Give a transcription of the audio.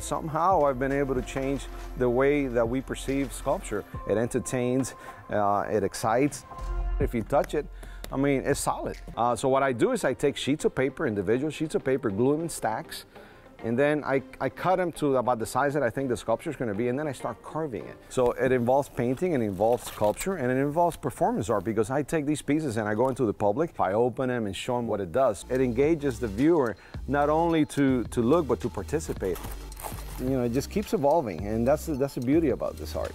Somehow I've been able to change the way that we perceive sculpture. It entertains, uh, it excites. If you touch it, I mean, it's solid. Uh, so what I do is I take sheets of paper, individual sheets of paper, glue them in stacks, and then I, I cut them to about the size that I think the sculpture is going to be, and then I start carving it. So it involves painting, it involves sculpture, and it involves performance art because I take these pieces and I go into the public, I open them and show them what it does. It engages the viewer not only to, to look, but to participate. You know, it just keeps evolving, and that's the, that's the beauty about this art.